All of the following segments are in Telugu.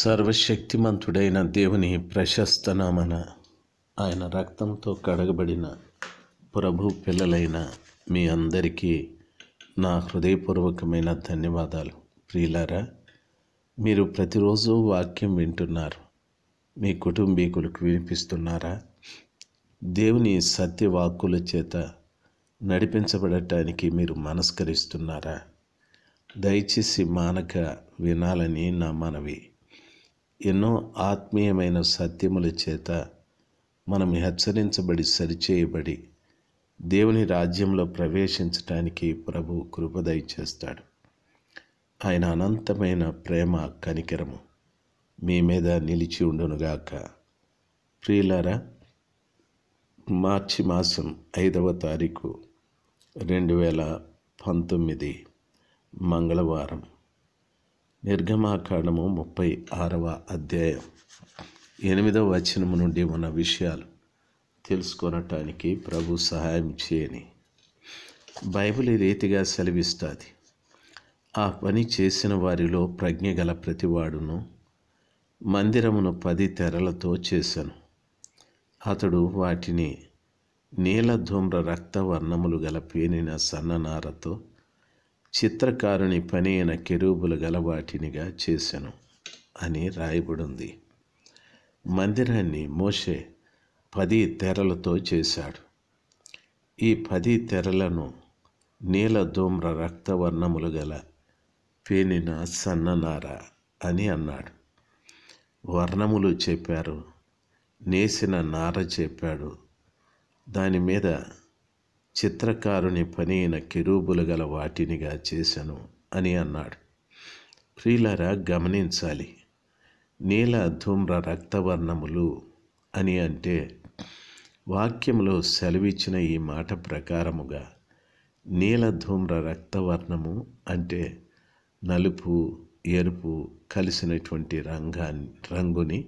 సర్వశక్తిమంతుడైన దేవుని ప్రశస్త నామన ఆయన రక్తంతో కడగబడిన ప్రభు పిల్లలైన మీ అందరికీ నా హృదయపూర్వకమైన ధన్యవాదాలు. ప్రియులారా మీరు ప్రతిరోజు వాక్యం వింటున్నారు. మీ కుటుంబీకులకు వినిపిస్తున్నారా? దేవుని సత్యవాక్కుల చేత నడిపించబడటానికి మీరు మనస్కరిస్తున్నారా? దయచేసి మానక వినాలని నా మనవి. ఎన్నో ఆత్మీయమైన సత్యముల చేత మనం హెచ్చరించబడి సరిచేయబడి దేవుని రాజ్యంలో ప్రవేశించటానికి ప్రభు కృపదయ చేస్తాడు ఆయన అనంతమైన ప్రేమ కనికరము మీ మీద నిలిచి ఉండునుగాక. ప్రియులారా మార్చి మాసం ఐదవ తారీఖు రెండు వేల పంతొమ్మిది మంగళవారం. నిర్గమాకాండము ముప్పై ఆరవ అధ్యాయం. ఎనిమిదవ వచనము నుండి ఉన్న విషయాలు తెలుసుకొనటానికి ప్రభు సహాయం చేయని. బైబిల్ ఈ రీతిగా సెలవిస్తుంది. ఆ పని చేసిన వారిలో ప్రజ్ఞ గల ప్రతివాడును మందిరమును పది తెరలతో చేశాను అతడు వాటిని నీలధూమ్ర రక్తవర్ణములు గల పేనిన సన్ననారతో చిత్రకారుని పని అయిన కెరూబులు గల వాటినిగా చేశాను అని రాయబడింది. మందిరాన్ని మోషే పది తెరలతో చేశాడు. ఈ పది తెరలను నీలధూమ్ర రక్తవర్ణములు గల పేనిన సన్ననార అని అన్నాడు. వర్ణములు చెప్పారు నేసిన నార చెప్పాడు. దాని మీద చిత్రకారుని పని అయిన కెరూబులు గల వాటినిగా చేశాను అని అన్నాడు. ప్రియులరా గమనించాలి. నీల ధూమ్ర రక్తవర్ణములు అని అంటే వాక్యములో సెలవిచ్చిన ఈ మాట ప్రకారముగా నీల ధూమ్ర రక్తవర్ణము అంటే నలుపు ఎరుపు కలిసినటువంటి రంగా రంగుని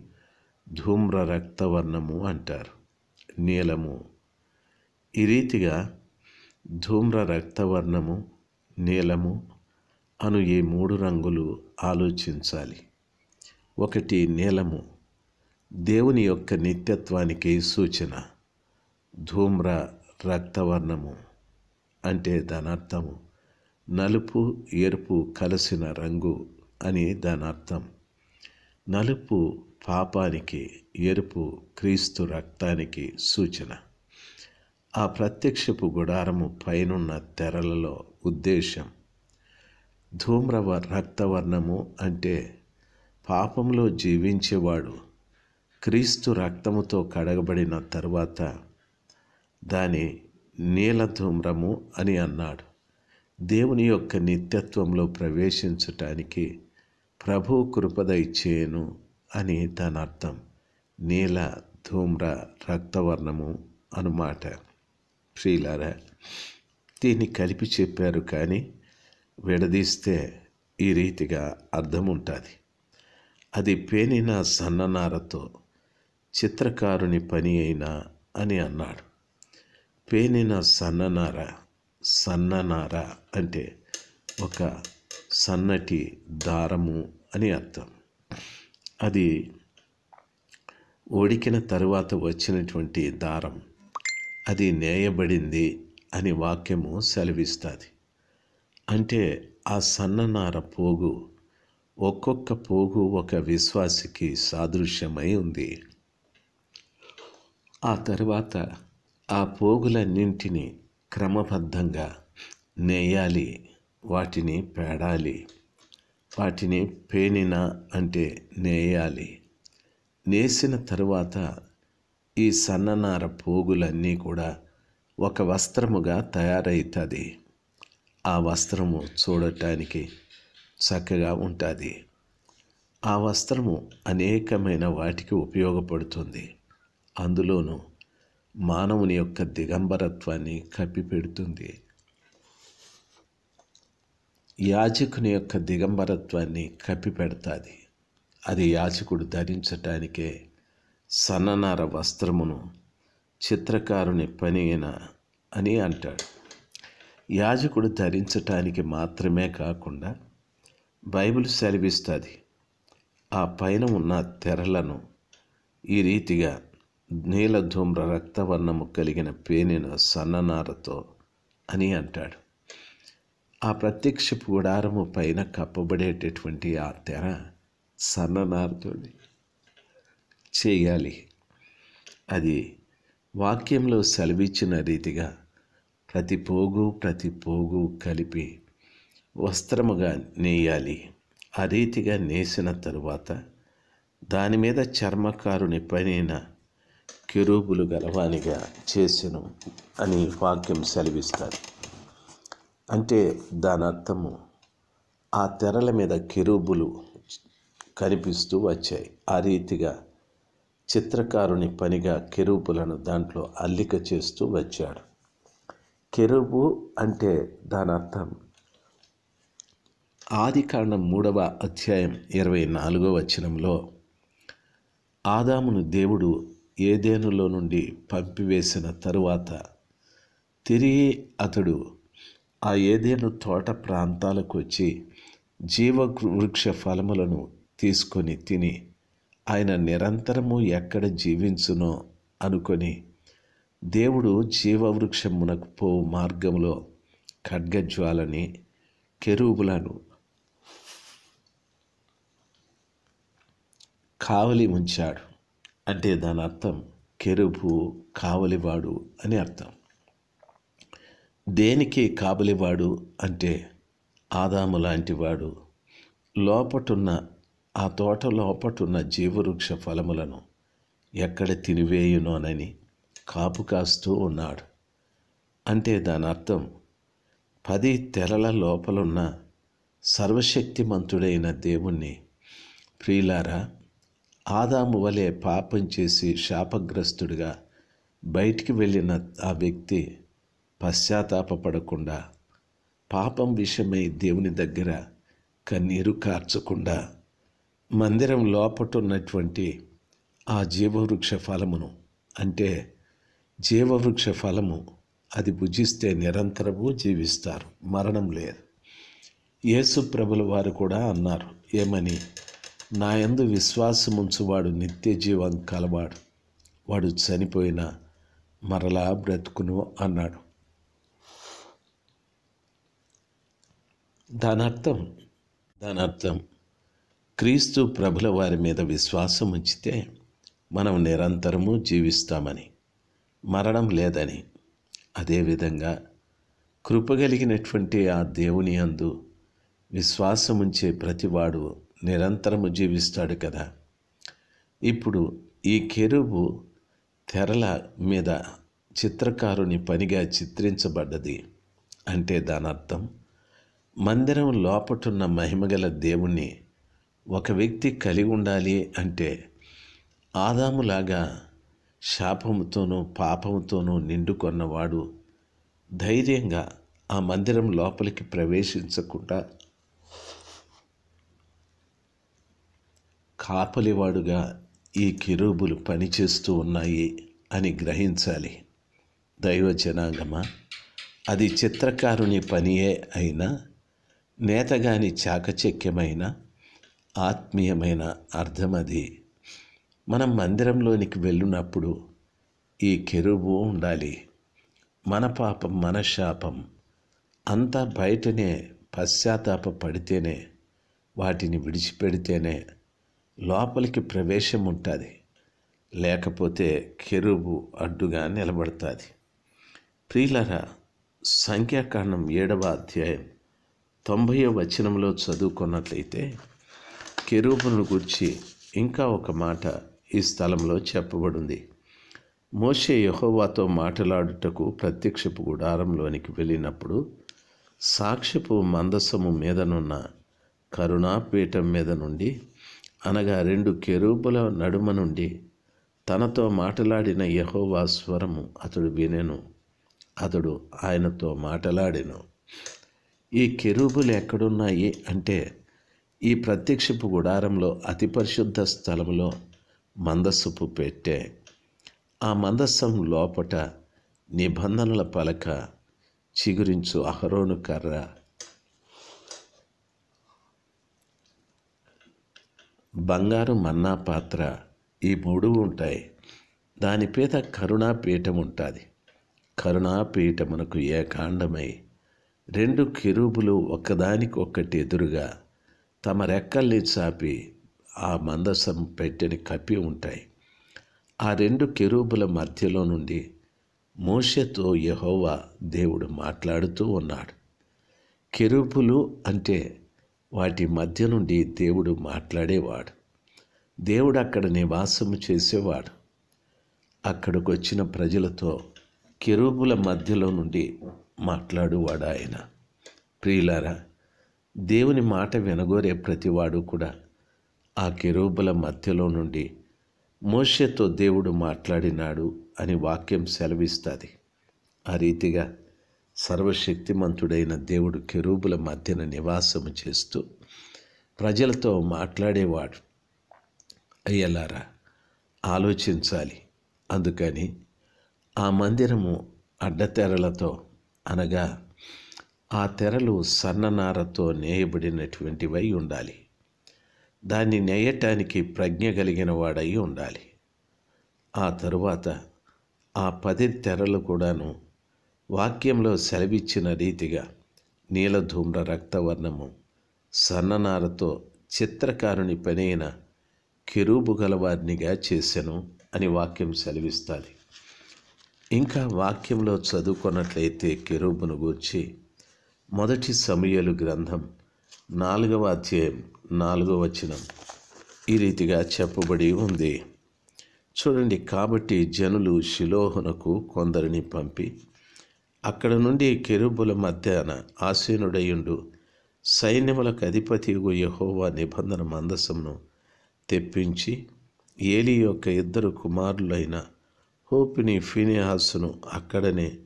ధూమ్ర రక్తవర్ణము అంటారు. నీలము. ఈ రీతిగా ధూమ్ర రక్తవర్ణము నీలము అను ఈ మూడు రంగులు ఆలోచించాలి. ఒకటి నీలము దేవుని యొక్క నిత్యత్వానికి సూచన ధూమ్ర రక్తవర్ణము అంటే దాని అర్థము నలుపు ఎరుపు కలిసిన రంగు అని దాని అర్థం నలుపు పాపానికి ఎరుపు క్రీస్తు రక్తానికి సూచన. ఆ ప్రత్యక్షపు గుడారము పైనున్న తెరలలో ఉద్దేశం ధూమ్రవ రక్తవర్ణము అంటే పాపంలో జీవించేవాడు క్రీస్తు రక్తముతో కడగబడిన తరువాత దాని నీలధూమ్రము అని అన్నాడు. దేవుని యొక్క నిత్యత్వంలో ప్రవేశించటానికి ప్రభు కృపద ఇచ్చేయను అని దాని అర్థం నీల ధూమ్ర రక్తవర్ణము అనుమాట. ప్రియులారా దీన్ని కలిపి చెప్పారు కానీ విడదీస్తే ఈ రీతిగా అర్థం ఉంటుంది అది పేనిన సన్ననారతో చిత్రకారుని పని అయినా అని అన్నాడు. పేనిన సన్ననార సన్ననార అంటే ఒక సన్నటి దారము అని అర్థం. అది ఒడికిన తరువాత వచ్చినటువంటి దారం. అది నేయబడింది అని వాక్యము సెలవిస్తుంది. అంటే ఆ సన్ననార పోగు ఒక్కొక్క పోగు ఒక విశ్వాసికి సాదృశ్యమై ఉంది. ఆ తర్వాత ఆ పోగులన్నింటినీ క్రమబద్ధంగా నేయాలి వాటిని పేడాలి వాటిని పేనిన అంటే నేయాలి. నేసిన తరువాత ఈ సన్ననార పోగులన్నీ కూడా ఒక వస్త్రముగా తయారవుతుంది ఆ వస్త్రము చూడటానికి చక్కగా ఉంటుంది. ఆ వస్త్రము అనేకమైన వాటికి ఉపయోగపడుతుంది. అందులోనూ మానవుని యొక్క దిగంబరత్వాన్ని కప్పిపెడుతుంది. యాజకుని యొక్క దిగంబరత్వాన్ని కప్పిపెడతాది. అది యాజకుడు ధరించటానికే సన్ననార వస్త్రమును చిత్రకారుని పనియన అని అంటాడు. యాజకుడు ధరించటానికి మాత్రమే కాకుండా బైబిల్ సెలవిస్తుంది. ఆ పైన ఉన్న తెరలను ఈ రీతిగా నీలధూమ్ర రక్తవర్ణము కలిగిన పేనిన సన్ననారతో అని అంటాడు. ఆ ప్రత్యక్ష గుడారము పైన కప్పబడేటటువంటి ఆ తెర సన్ననారతో చేయాలి. అది వాక్యంలో సెలవిచ్చిన రీతిగా ప్రతి పోగు ప్రతి పోగు కలిపి వస్త్రముగా నేయాలి. ఆ రీతిగా నేసిన తరువాత దాని మీద చర్మకారుని పైన కెరూబులు గలవానిగా చేసెను అని వాక్యం సెలవిస్తారు. అంటే దాని అర్థము ఆ తెరల మీద కిరూబులు కనిపిస్తూ వచ్చాయి. ఆ రీతిగా చిత్రకారుని పనిగా కెరూపులను దాంట్లో అల్లిక చేస్తూ వచ్చాడు. కెరూపు అంటే దాని అర్థం ఆది కాండం మూడవ అధ్యాయం ఇరవై నాలుగో వచనంలో ఆదామును దేవుడు ఏదేనులో నుండి పంపివేసిన తరువాత తిరిగి అతడు ఆ ఏదేను తోట ప్రాంతాలకు వచ్చి జీవ వృక్ష ఫలములను తీసుకొని తిని ఆయన నిరంతరము ఎక్కడ జీవించునో అనుకొని దేవుడు జీవవృక్షమునకు పో మార్గంలో ఖడ్గజ్వాలని కెరూబులను కావలి ఉంచాడు అంటే దాని అర్థం కెరుపు కావలివాడు అని అర్థం. దేనికి కావలివాడు అంటే ఆదాము లాంటివాడు లోపటున్న ఆ తోట లోపటున్న జీవవృక్ష ఫలములను ఎక్కడ తినివేయునోనని కాపు కాస్తూ ఉన్నాడు. అంటే దాని అర్థం పది తెరల లోపలున్న సర్వశక్తిమంతుడైన దేవుణ్ణి. ప్రియులారా ఆదాము వలె పాపం చేసి శాపగ్రస్తుడిగా బయటికి వెళ్ళిన ఆ వ్యక్తి పశ్చాత్తాపపడకుండా పాపం విషయమై దేవుని దగ్గర కన్నీరు కార్చకుండా మందిరం లోపటున్నటువంటి ఆ జీవవృక్ష ఫలమును అంటే జీవవృక్ష ఫలము అది భుజిస్తే నిరంతరము జీవిస్తారు మరణం లేదు. యేసు ప్రభుల వారు కూడా అన్నారు ఏమని? నా యందు విశ్వాసముంచువాడు నిత్య జీవం కలవాడు వాడు చనిపోయిన మరలా బ్రతుకును అన్నాడు. దాని అర్థం దాని అర్థం క్రీస్తు ప్రభుల వారి మీద విశ్వాసం ఉంచితే మనం నిరంతరము జీవిస్తామని మరణం లేదని. అదేవిధంగా కృపగలిగినటువంటి ఆ దేవుని అందు విశ్వాసం ఉంచే ప్రతివాడు నిరంతరము జీవిస్తాడు కదా. ఇప్పుడు ఈ కెరువు తెరల మీద చిత్రకారుని పనిగా చిత్రించబడ్డది అంటే దాని అర్థం మందిరం లోపటున్న మహిమగల దేవుణ్ణి ఒక వ్యక్తి కలిగి ఉండాలి అంటే ఆదాములాగా శాపముతోనూ పాపముతోనూ నిండుకొన్నవాడు ధైర్యంగా ఆ మందిరం లోపలికి ప్రవేశించకుండా కాపలివాడుగా ఈ కిరూబులు పనిచేస్తూ ఉన్నాయి అని గ్రహించాలి. దైవ జనాగమ? అది చిత్రకారుని పనియే అయినా నేతగాని చాకచక్యమైన ఆత్మీయమైన అర్థం అది. మనం మందిరంలోనికి వెళ్ళినప్పుడు ఈ కెరుబు ఉండాలి. మన పాపం మన శాపం అంతా బయటనే పశ్చాత్తాప పడితేనే వాటిని విడిచిపెడితేనే లోపలికి ప్రవేశం ఉంటుంది. లేకపోతే కెరుబు అడ్డుగా నిలబడుతుంది. ప్రియులరా సంఖ్యాకాండం ఏడవ అధ్యాయం తొంభై వచనంలో చదువుకున్నట్లయితే కెరూబును గురించి ఇంకా ఒక మాట ఈ స్థలంలో చెప్పబడింది. మోషే యహోవాతో మాట్లాడుటకు ప్రత్యక్షపు గుడారంలోనికి వెళ్ళినప్పుడు సాక్ష్యపు మందసము మీదనున్న కరుణాపీఠం మీద నుండి అనగా రెండు కెరూపుల నడుమ నుండి తనతో మాట్లాడిన యహోవా స్వరము అతడు వినెను అతడు ఆయనతో మాట్లాడెను. ఈ కెరూబులు ఎక్కడున్నాయి అంటే ఈ ప్రత్యక్షపు గుడారంలో అతి పరిశుద్ధ స్థలంలో మందస్సుపు పెట్టే. ఆ మందస్సం లోపట నిబంధనల పలక చిగురించు అహరోను కర్ర. బంగారు మన్నా పాత్ర ఈ మూడు ఉంటాయి. దాని పేద కరుణాపీఠం ఉంటుంది. కరుణాపీఠమునకు ఏకాండమై రెండు కిరూపులు ఒకదానికొక్కటి ఎదురుగా తమ రెక్కల్ని చాపి ఆ మందసం పెట్టెని కప్పి ఉంటాయి. ఆ రెండు కెరూబుల మధ్యలో నుండి మోషతో యహోవా దేవుడు మాట్లాడుతూ ఉన్నాడు. కెరూబులు అంటే వాటి మధ్య నుండి దేవుడు మాట్లాడేవాడు. దేవుడు అక్కడ నివాసము చేసేవాడు. అక్కడికి వచ్చిన ప్రజలతో కెరూబుల మధ్యలో నుండి మాట్లాడువాడు ఆయన ప్రియులారా దేవుని మాట వినగోరే ప్రతివాడు కూడా. ఆ కెరూబుల మధ్యలో నుండి మోషతో దేవుడు మాట్లాడినాడు అని వాక్యం సెలవిస్తుంది. ఆ రీతిగా సర్వశక్తిమంతుడైన దేవుడు కెరూబుల మధ్యన నివాసము చేస్తూ ప్రజలతో మాట్లాడేవాడు. అయ్యలారా ఆలోచించాలి. అందుకని ఆ మందిరము అడ్డతెరలతో అనగా ఆ తెరలు సన్ననారతో నేయబడినటువంటివై ఉండాలి. దాన్ని నేయటానికి ప్రజ్ఞ కలిగిన వాడై ఉండాలి. ఆ తరువాత ఆ పది తెరలు కూడాను వాక్యంలో సెలవిచ్చిన రీతిగా నీలధూమ్ర రక్తవర్ణము సన్ననారతో చిత్రకారుని పనైన కిరూబు గలవారినిగా చేసెను అని వాక్యం సెలవిస్తుంది. ఇంకా వాక్యంలో చదువుకున్నట్లయితే కిరూబును గూర్చి మొదటి సమయలు గ్రంథం నాలుగవ అధ్యాయం నాలుగవ వచనం. ఈ రీతిగా చెప్పబడి ఉంది. చూడండి కాబట్టి జనులు శిలోహునకు కొందరిని పంపి అక్కడ నుండి కెరుబుల మధ్యాన ఆసీనుడయుండు సైన్యములకు అధిపతి యహోవా నిబంధన మందసమును తెప్పించి ఏలి యొక్క ఇద్దరు కుమారులైన హోపిని ఫినిహాసును అక్కడనే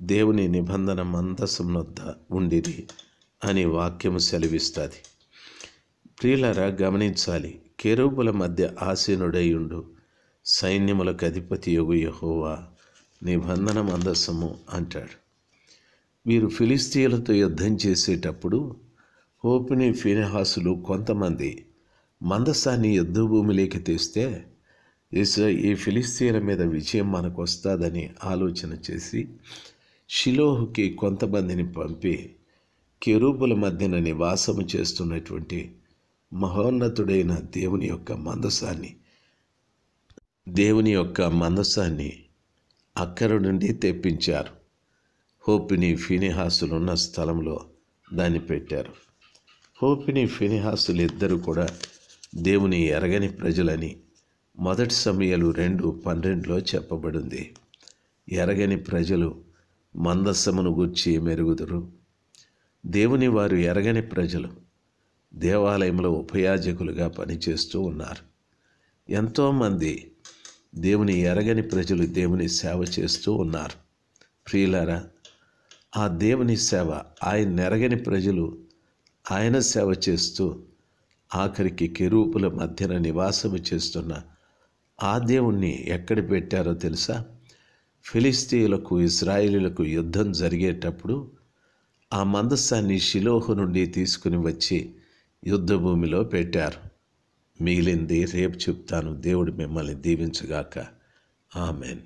దేవుని నిబంధన మందసమునొద్ద ఉండిరి అని వాక్యము సెలవిస్తుంది. ప్రియులరా గమనించాలి. కెరూబుల మధ్య ఆసీనుడయుండు. సైన్యములకు అధిపతి యొగు యహోవా నిబంధన మందసము అంటాడు. వీరు ఫిలిస్తీన్లతో యుద్ధం చేసేటప్పుడు హోపిని ఫినిహాసులు కొంతమంది మందసాన్ని యుద్ధ భూమిలోకి తెస్తే ఈ ఫిలిస్తీన్ల మీద విజయం మనకు వస్తుందని ఆలోచన చేసి షిలోహుకి కొంతమందిని పంపి కెరూపుల మధ్యన నివాసము చేస్తున్నటువంటి మహోన్నతుడైన దేవుని యొక్క మందసాన్ని దేవుని యొక్క మందసాన్ని అక్కడి నుండి తెప్పించారు. హోపిని ఫినిహాసులున్న స్థలంలో దాన్ని పెట్టారు. హోపిని ఫినిహాసులు ఇద్దరు కూడా దేవుని ఎరగని ప్రజలని మొదటి సమయాలు రెండు పన్నెండులో చెప్పబడింది. ఎరగని ప్రజలు మందస్సమును గూర్చి మెరుగుదురు. దేవుని వారు ఎరగని ప్రజలు దేవాలయంలో ఉపయాజకులుగా పనిచేస్తూ ఉన్నారు. ఎంతోమంది దేవుని ఎరగని ప్రజలు దేవుని సేవ చేస్తూ ఉన్నారు. ప్రియులారా ఆ దేవుని సేవ ఆయన ఎరగని ప్రజలు ఆయన సేవ చేస్తూ ఆఖరికి కెరూపుల మధ్యన నివాసము చేస్తున్న ఆ దేవుణ్ణి ఎక్కడ పెట్టారో తెలుసా? ఫిలిస్తీయులకు ఇస్రాయిలీలకు యుద్ధం జరిగేటప్పుడు ఆ మందస్సాన్ని షిలోహు నుండి తీసుకుని వచ్చి యుద్ధభూమిలో పెట్టారు. మిగిలింది రేపు చెప్తాను. దేవుడు మిమ్మల్ని దీవించుగాక. ఆమెన్.